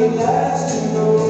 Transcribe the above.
the last to know